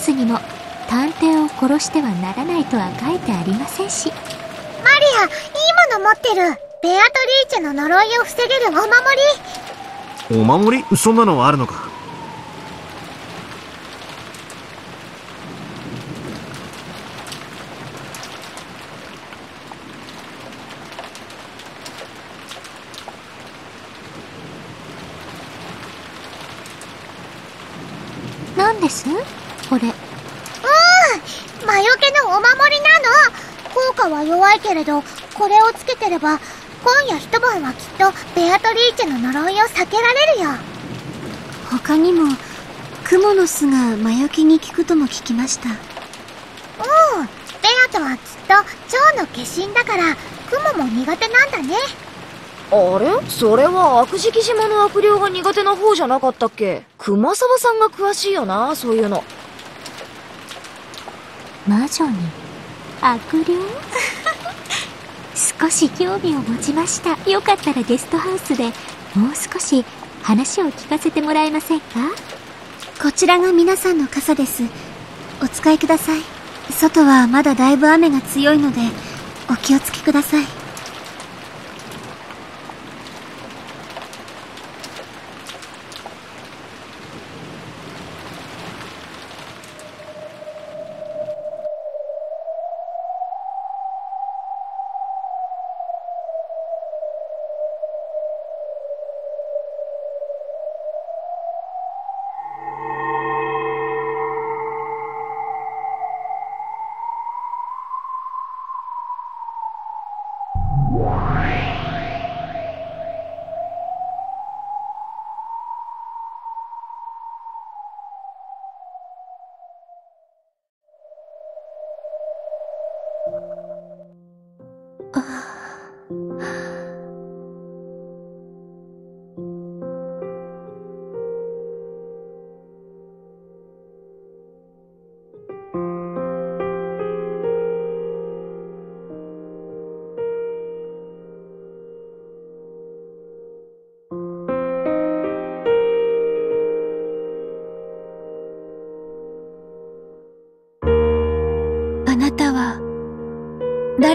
スにも探偵を殺してはならないとは書いてありませんしマリアいいもの持ってるベアトリーチェの呪いを防げるお守りお守りそんなのはあるのか何ですこれ。うん。魔除けのお守りなの。効果は弱いけれどこれをつけてれば今夜一晩はきっとベアトリーチェの呪いを避けられるよ。他にもクモの巣が魔除けに効くとも聞きました。うん。ベアとはきっと蝶の化身だからクモも苦手なんだね。あれ？それは悪食島の悪霊が苦手な方じゃなかったっけ？熊沢さんが詳しいよなそういうの魔女に悪霊？少し興味を持ちました。よかったらゲストハウスでもう少し話を聞かせてもらえませんか？こちらが皆さんの傘です。お使いください。外はまだだいぶ雨が強いのでお気をつけください。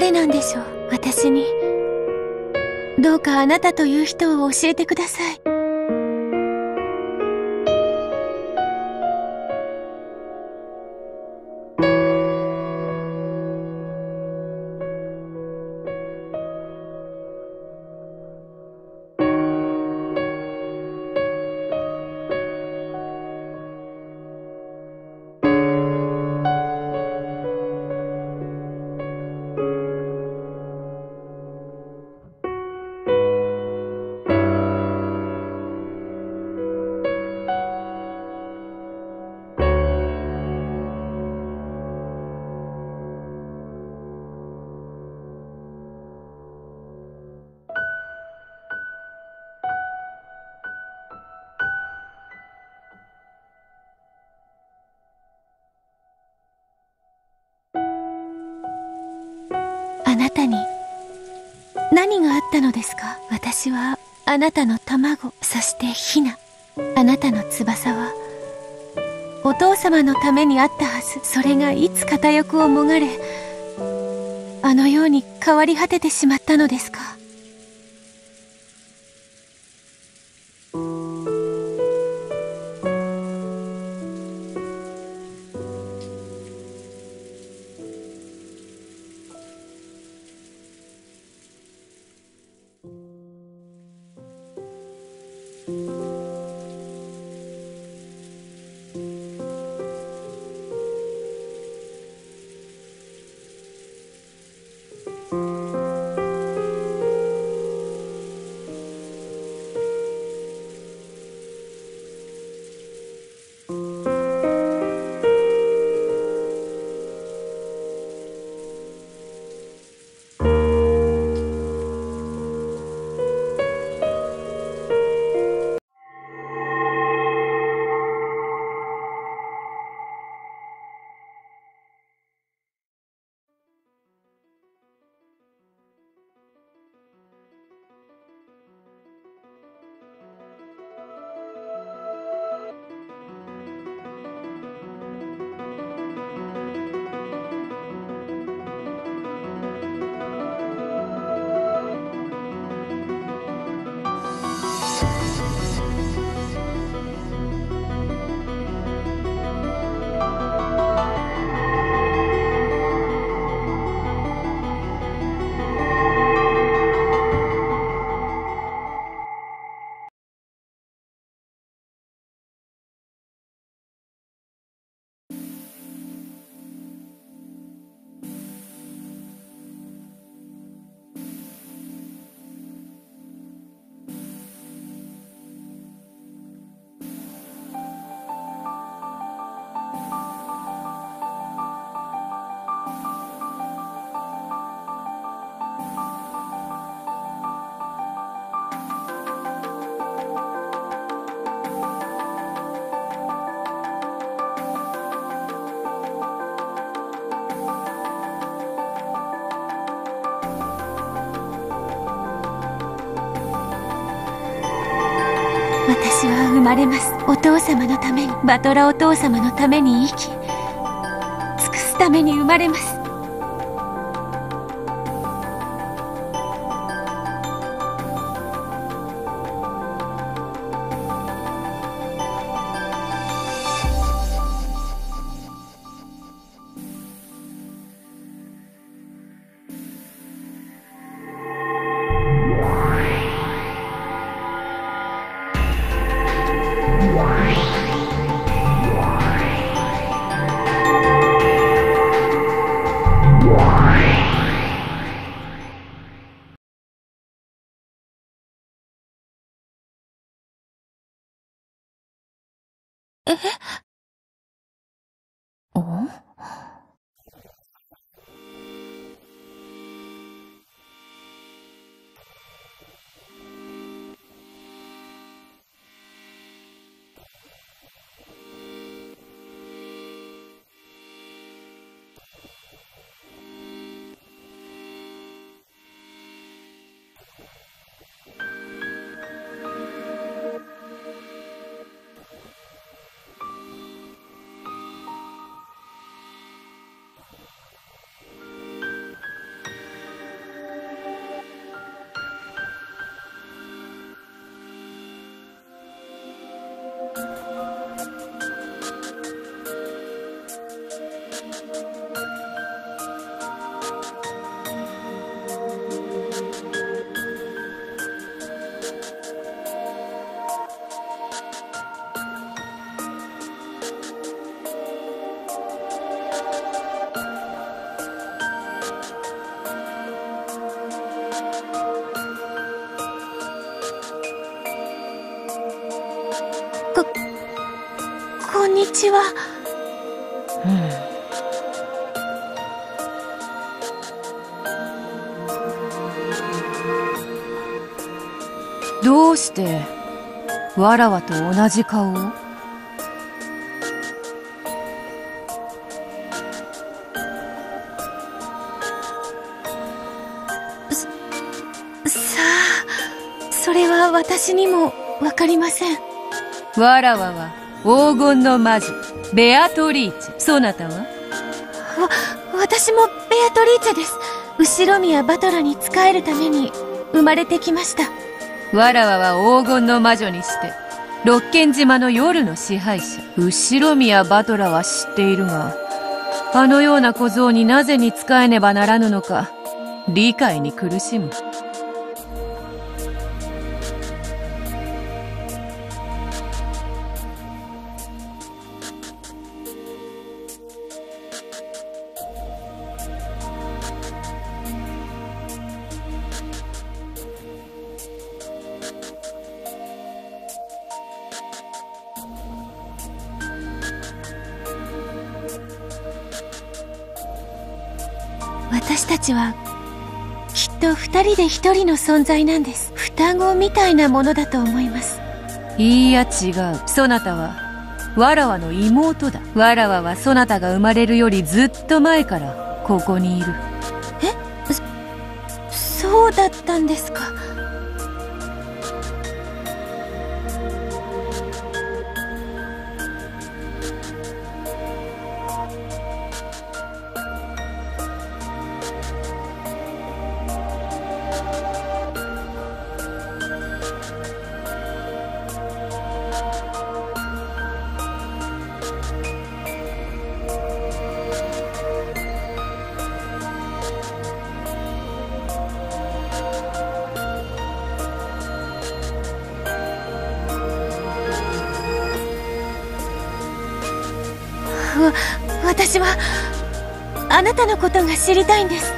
誰なんでしょう？私に。どうかあなたという人を教えてください。に。何があったのですか？私はあなたの卵そしてヒナ。あなたの翼は。お父様のためにあったはず。それがいつ片翼をもがれあのように変わり果ててしまったのですか？まれます。お父様のために。バトラお父様のために生き尽くすために生まれます。こんにちは。どうしてわらわと同じ顔を？さあ、それは私にもわかりません。わらわは黄金の魔女ベアトリーチェそなたは？わ、私もベアトリーチェです。後ろ宮バトラに仕えるために生まれてきました。わらわは黄金の魔女にして六軒島の夜の支配者後宮バトラは知っているがあのような小僧になぜに仕えねばならぬのか理解に苦しむ私たちはきっと二人で一人の存在なんです。双子みたいなものだと思います。いいや違う。そなたはわらわの妹だ。わらわはそなたが生まれるよりずっと前からここにいる。そうだったんですか？わ私はあなたのことが知りたいんです。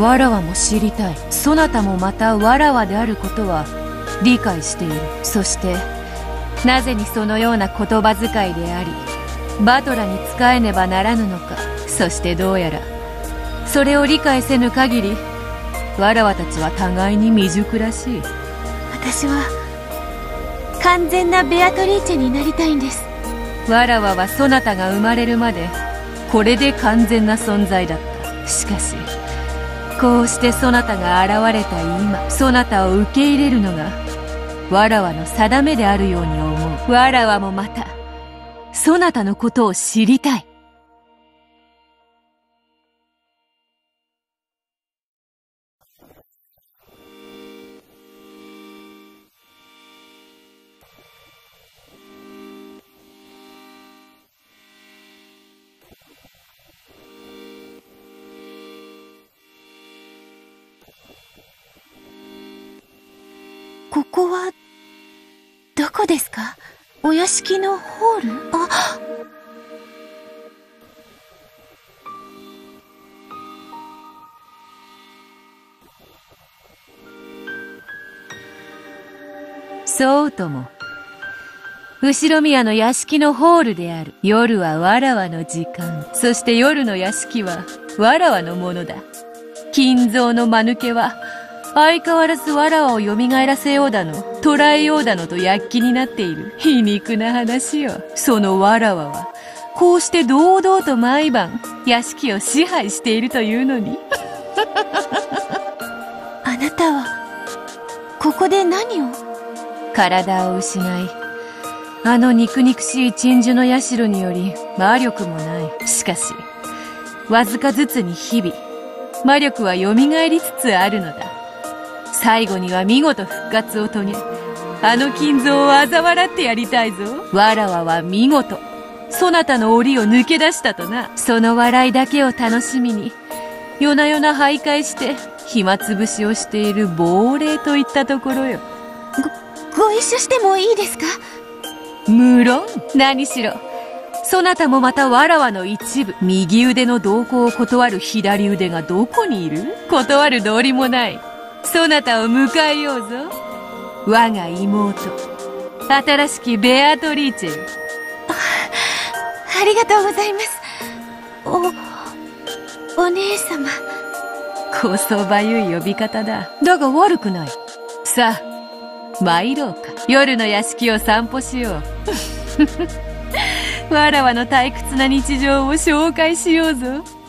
わらわも知りたい。そなたもまたわらわであることは理解している。そしてなぜにそのような言葉遣いでありバトラに仕えねばならぬのか。そしてどうやらそれを理解せぬ限りわらわたちは互いに未熟らしい。私は完全なベアトリーチェになりたいんですわらわはそなたが生まれるまでこれで完全な存在だったしかしこうしてそなたが現れた今そなたを受け入れるのがわらわの定めであるように思う。わらわもまた、そなたのことを知りたい。ここは、どこですか？お屋敷のホール？あ、そうとも。後ろ宮の屋敷のホールである。夜はわらわの時間。そして夜の屋敷はわらわのものだ。金蔵の間抜けは、相変わらずわらわを蘇らせようだの、捕らえようだのと躍起になっている。皮肉な話よ。そのわらわは、こうして堂々と毎晩、屋敷を支配しているというのに。あなたは、ここで何を？体を失い、あの肉肉しい鎮守の社により魔力もない。しかし、わずかずつに日々、魔力は蘇りつつあるのだ。最後には見事復活を遂げ、あの金蔵を嘲笑ってやりたいぞ。わらわは見事、そなたの檻を抜け出したとな。その笑いだけを楽しみに、夜な夜な徘徊して、暇つぶしをしている亡霊といったところよ。ご一緒してもいいですか？無論、何しろ。そなたもまたわらわの一部。右腕の同行を断る左腕がどこにいる？断る道理もない。そなたを迎えようぞ。我が妹。新しきベアトリーチェよ。ありがとうございます。お、お姉様。こそばゆい呼び方だ。だが悪くない。さあ、参ろうか。夜の屋敷を散歩しよう。わらわの退屈な日常を紹介しようぞ。